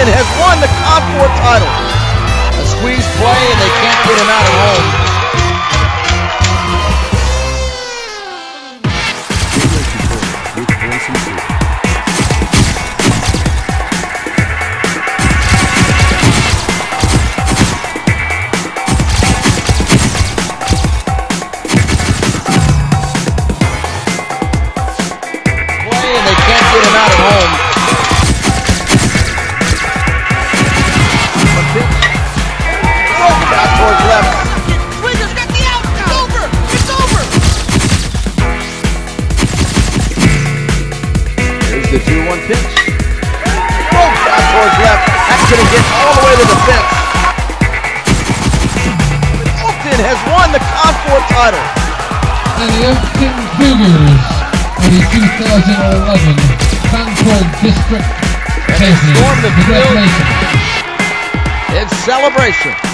champion has won the Concord title. A squeeze play, and they can't get him out of home. The 2-1 pitch. Oh, shot towards left. That's going to get all the way to the fence. Oakton has won the Concord title. And the Oakton Cougars are the 2011 Concord District Champions. Congratulations. It's celebration.